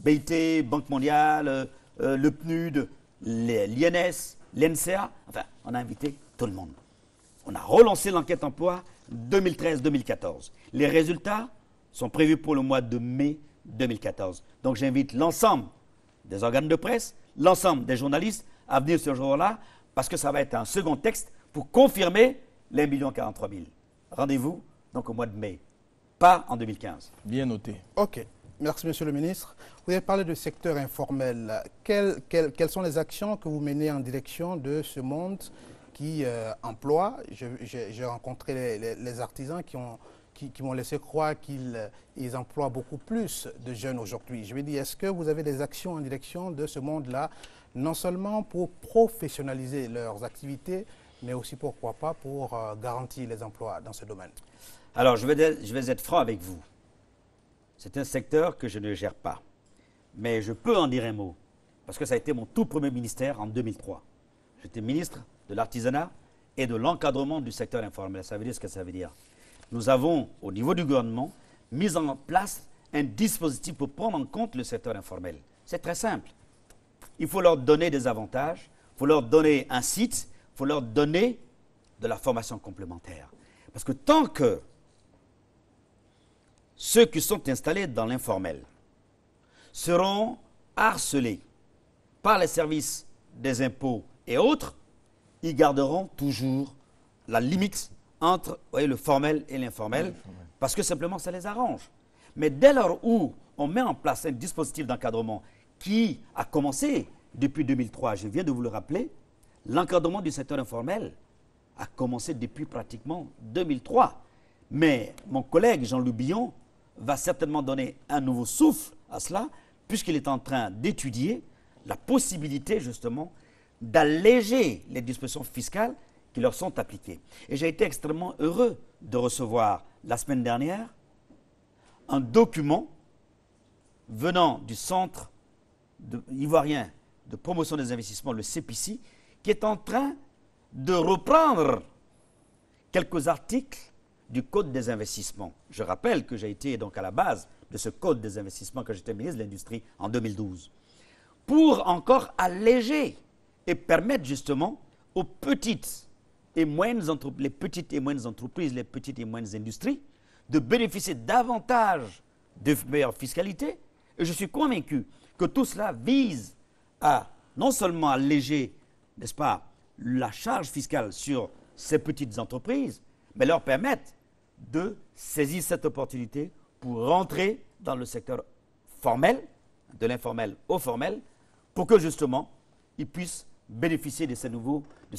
BIT, Banque mondiale, euh, euh, le PNUD, l'INS, l'NCA, enfin, on a invité tout le monde. On a relancé l'enquête emploi 2013-2014. Les résultats sont prévus pour le mois de mai 2014. Donc j'invite l'ensemble des organes de presse, l'ensemble des journalistes à venir ce jour-là parce que ça va être un second texte pour confirmer les 1 43 000. Rendez-vous donc au mois de mai, pas en 2015. Bien noté. OK. Merci, Monsieur le ministre. Vous avez parlé du secteur informel. Quelles, sont les actions que vous menez en direction de ce monde qui euh, emploie J'ai rencontré les, artisans qui ont qui, m'ont laissé croire qu'ils ils emploient beaucoup plus de jeunes aujourd'hui. Je veux dire, est-ce que vous avez des actions en direction de ce monde-là, non seulement pour professionnaliser leurs activités, mais aussi, pourquoi pas, pour euh, garantir les emplois dans ce domaine Alors, je vais, je vais être franc avec vous. C'est un secteur que je ne gère pas. Mais je peux en dire un mot, parce que ça a été mon tout premier ministère en 2003. J'étais ministre de l'artisanat et de l'encadrement du secteur informel. Ça veut dire ce que ça veut dire. Nous avons, au niveau du gouvernement, mis en place un dispositif pour prendre en compte le secteur informel. C'est très simple. Il faut leur donner des avantages, il faut leur donner un site, il faut leur donner de la formation complémentaire. Parce que tant que ceux qui sont installés dans l'informel seront harcelés par les services des impôts et autres, ils garderont toujours la limite entre le formel et l'informel, parce que simplement ça les arrange. Mais dès lors où on met en place un dispositif d'encadrement qui a commencé depuis 2003, je viens de vous le rappeler, l'encadrement du secteur informel a commencé depuis pratiquement 2003. Mais mon collègue Jean-Louis Billon va certainement donner un nouveau souffle à cela, puisqu'il est en train d'étudier la possibilité justement d'alléger les dispositions fiscales qui leur sont appliquées. Et j'ai été extrêmement heureux de recevoir la semaine dernière un document venant du Centre ivoirien de promotion des investissements, le CPC, qui est en train de reprendre quelques articles du Code des investissements. Je rappelle que j'ai été donc à la base de ce Code des investissements quand j'étais ministre de l'Industrie en 2012, pour encore alléger et permettre justement aux petites et moyennes entreprises, les petites et moyennes entreprises, les petites et moyennes industries, de bénéficier davantage de meilleure fiscalité. Et je suis convaincu que tout cela vise à non seulement alléger, n'est-ce pas, la charge fiscale sur ces petites entreprises, mais leur permettre de saisir cette opportunité pour rentrer dans le secteur formel, de l'informel au formel, pour que justement ils puissent bénéficier de ces,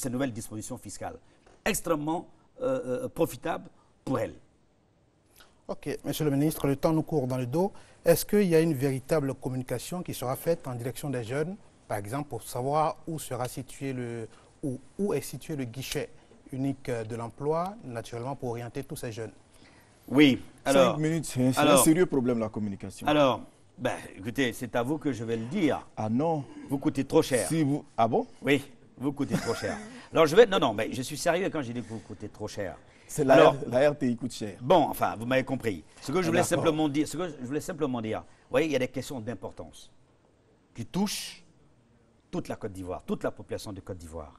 nouvelles dispositions fiscales. Extrêmement euh, euh, profitables pour elles. Ok, Monsieur le ministre, le temps nous court dans le dos. Est-ce qu'il y a une véritable communication qui sera faite en direction des jeunes, par exemple, pour savoir où sera situé le, où, où est situé le guichet unique de l'emploi, naturellement pour orienter tous ces jeunes? Oui. Alors, Cinq minutes, c'est un sérieux problème la communication. Alors, ben, écoutez, c'est à vous que je vais le dire. Ah non. Vous coûtez trop cher. Si vous... Ah bon? Oui, vous coûtez trop cher. *laughs* Alors je vais... Non, non, mais je suis sérieux quand je dis que vous coûtez trop cher. C'est la, Alors, la RTI coûte cher. Bon, enfin, vous m'avez compris. Ce que je ah, voulais simplement dire, ce que je voulais simplement dire, vous voyez, il y a des questions d'importance qui touchent toute la Côte d'Ivoire, toute la population de Côte d'Ivoire.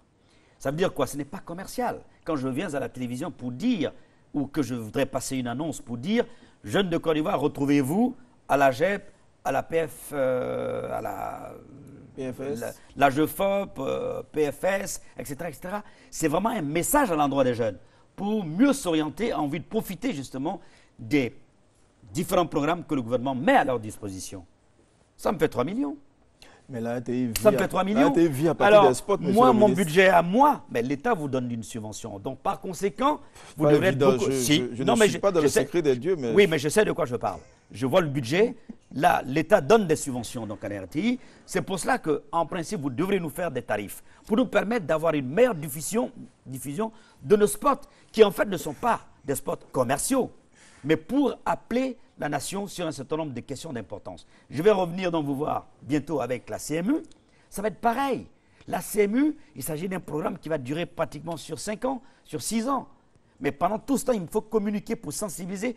Ça veut dire quoi? Ce n'est pas commercial. Quand je viens à la télévision pour dire, ou que je voudrais passer une annonce pour dire, jeunes de Côte d'Ivoire, retrouvez-vous à la GEP, à la PF, euh, à la PFS, la, euh, PFS, etc. etc. C'est vraiment un message à l'endroit des jeunes pour mieux s'orienter, envie de profiter justement des différents programmes que le gouvernement met à leur disposition. Ça me fait 3 millions. Mais là, via, ça me fait 3 millions. Là, à Alors, des spots, moi, mon budget à moi, mais l'État vous donne une subvention. Donc, par conséquent, vous devrez être beaucoup... Je, non, ne mais suis pas dans le secret des dieux, mais... Oui, mais je sais de quoi je parle. Je vois le budget. Là, l'État donne des subventions donc, à l'RTI. C'est pour cela qu'en principe, vous devrez nous faire des tarifs pour nous permettre d'avoir une meilleure diffusion, diffusion de nos spots qui, en fait, ne sont pas des spots commerciaux, mais pour appeler la nation sur un certain nombre de questions d'importance. Je vais revenir donc vous voir bientôt avec la CMU. Ça va être pareil. La CMU, il s'agit d'un programme qui va durer pratiquement sur 5 ans, sur 6 ans. Mais pendant tout ce temps, il me faut communiquer pour sensibiliser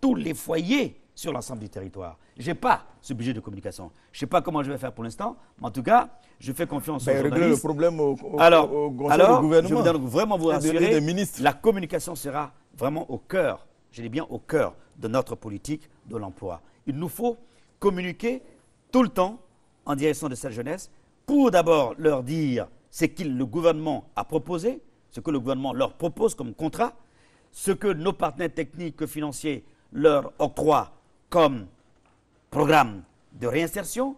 tous les foyers sur l'ensemble du territoire. Je n'ai pas ce budget de communication. Je ne sais pas comment je vais faire pour l'instant, mais en tout cas, je fais confiance ben, aux journalistes. le problème au, alors, alors, gouvernement. Je vraiment vous rassurer, la communication sera vraiment au cœur, je dis bien au cœur de notre politique de l'emploi. Il nous faut communiquer tout le temps en direction de cette jeunesse pour d'abord leur dire ce que le gouvernement a proposé, ce que le gouvernement leur propose comme contrat, ce que nos partenaires techniques et financiers leur octroient comme programme de réinsertion,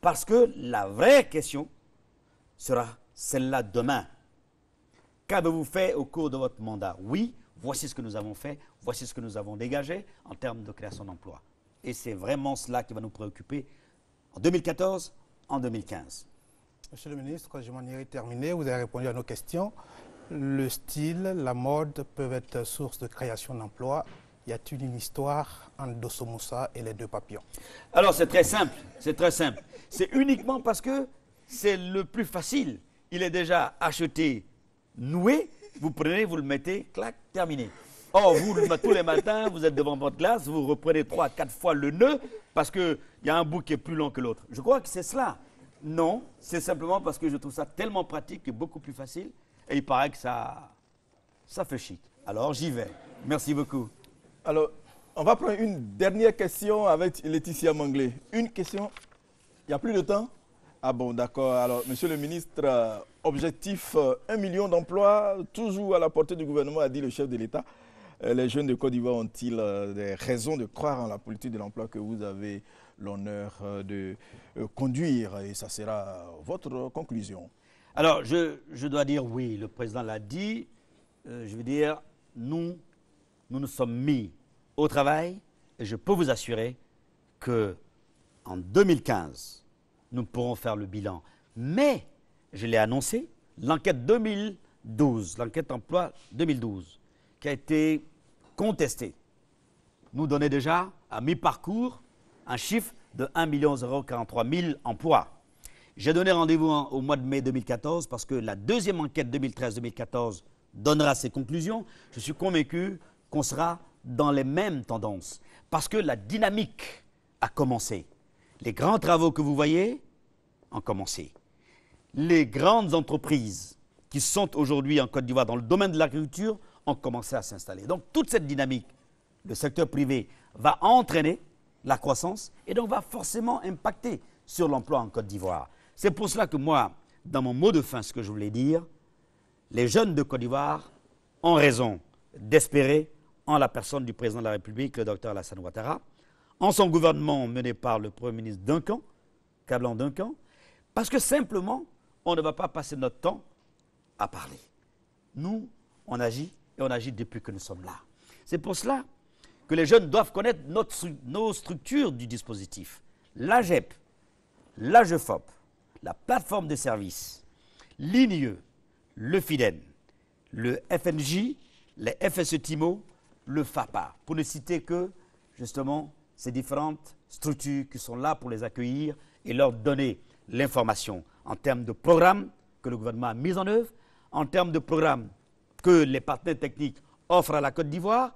parce que la vraie question sera celle-là demain. Qu'avez-vous fait au cours de votre mandat? Oui, voici ce que nous avons fait, voici ce que nous avons dégagé en termes de création d'emplois. Et c'est vraiment cela qui va nous préoccuper en 2014, en 2015. Monsieur le ministre, je m'en irai terminer. Vous avez répondu à nos questions. Le style, la mode peuvent être source de création d'emplois. Y a-t-il une histoire entre Dossomoussa et les deux papillons? Alors c'est très simple, c'est très simple. C'est uniquement parce que c'est le plus facile. Il est déjà acheté, noué, vous prenez, vous le mettez, clac, terminé. Or, vous, tous les matins, vous êtes devant votre glace, vous reprenez trois, quatre fois le nœud parce qu'il y a un bout qui est plus long que l'autre. Je crois que c'est cela. Non, c'est simplement parce que je trouve ça tellement pratique et beaucoup plus facile. Et il paraît que ça, ça fait chic. Alors, j'y vais. Merci beaucoup. Alors, on va prendre une dernière question avec Laetitia Manglé. Une question. Il n'y a plus de temps Ah bon, d'accord. Alors, monsieur le ministre, euh, objectif 1 euh, million d'emplois, toujours à la portée du gouvernement, a dit le chef de l'État. Euh, les jeunes de Côte d'Ivoire ont-ils des raisons de croire en la politique de l'emploi que vous avez l'honneur de conduire? Et ça sera votre conclusion. Alors, je, dois dire oui, le président l'a dit. je veux dire, nous, nous nous sommes mis au travail et je peux vous assurer que en 2015, nous pourrons faire le bilan. Mais, je l'ai annoncé, l'enquête 2012, l'enquête emploi 2012, qui a été contesté, nous donnait déjà, à mi-parcours, un chiffre de 1 043 000 emplois. J'ai donné rendez-vous au mois de mai 2014 parce que la deuxième enquête 2013-2014 donnera ses conclusions. Je suis convaincu qu'on sera dans les mêmes tendances parce que la dynamique a commencé. Les grands travaux que vous voyez ont commencé. Les grandes entreprises qui sont aujourd'hui en Côte d'Ivoire dans le domaine de l'agriculture ont commencé à s'installer. Donc toute cette dynamique, le secteur privé va entraîner la croissance et donc va forcément impacter sur l'emploi en Côte d'Ivoire. C'est pour cela que moi, dans mon mot de fin, ce que je voulais dire, les jeunes de Côte d'Ivoire ont raison d'espérer en la personne du président de la République, le docteur Alassane Ouattara, en son gouvernement mené par le Premier ministre Duncan, Cablan Duncan, parce que simplement, on ne va pas passer notre temps à parler. Nous, on agit et on agit depuis que nous sommes là. C'est pour cela que les jeunes doivent connaître nos structures du dispositif. L'AGEP, l'AGEFOP, la plateforme de services, l'INIE, le FIDEN, le FNJ, les FSE TIMO, le FAPA, pour ne citer que justement ces différentes structures qui sont là pour les accueillir et leur donner l'information en termes de programmes que le gouvernement a mis en œuvre, en termes de programmes que les partenaires techniques offrent à la Côte d'Ivoire.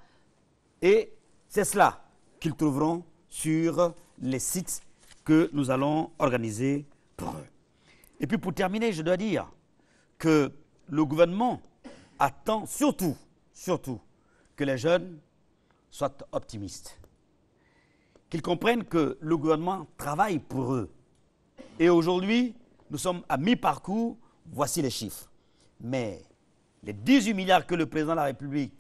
Et c'est cela qu'ils trouveront sur les sites que nous allons organiser pour eux. Et puis pour terminer, je dois dire que le gouvernement attend surtout, surtout, que les jeunes soient optimistes. Qu'ils comprennent que le gouvernement travaille pour eux. Et aujourd'hui, nous sommes à mi-parcours, voici les chiffres. Mais les 18 milliards que le président de la République,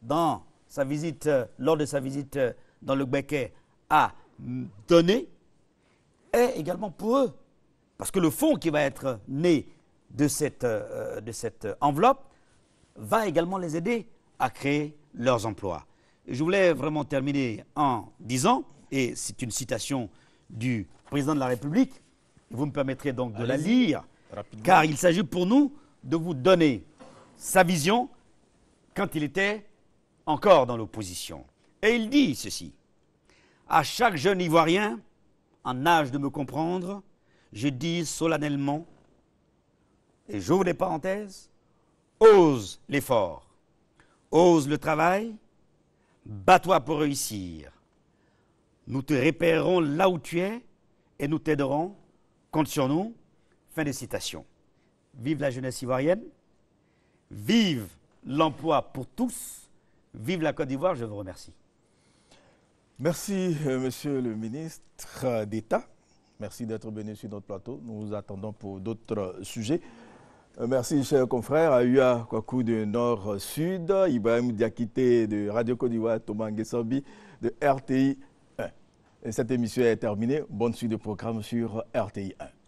dans sa visite, euh, lors de sa visite euh, dans le Béquet, a donné, est également pour eux. Parce que le fonds qui va être né de cette, euh, de cette enveloppe va également les aider à créer leurs emplois. je voulais vraiment terminer en disant, et c'est une citation du président de la République, vous me permettrez donc de la lire, car il s'agit pour nous de vous donner sa vision quand il était encore dans l'opposition. Et il dit ceci. À chaque jeune Ivoirien, en âge de me comprendre, je dis solennellement, et j'ouvre les parenthèses, ose l'effort, ose le travail, bats-toi pour réussir. Nous te repérerons là où tu es et nous t'aiderons. Compte sur nous. Fin de citation. Vive la jeunesse ivoirienne. Vive l'emploi pour tous. Vive la Côte d'Ivoire. Je vous remercie. Merci, euh, monsieur le ministre d'État. Merci d'être venu sur notre plateau. Nous vous attendons pour d'autres sujets. Euh, merci, chers confrères. Aoua Kwaku de Nord-Sud, Ibrahim Diakité de Radio Côte d'Ivoire, Thomas Ngessambi de RTI 1. Cette émission est terminée. Bonne suite de programme sur RTI 1.